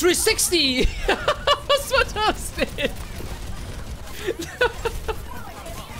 360! That's fantastic!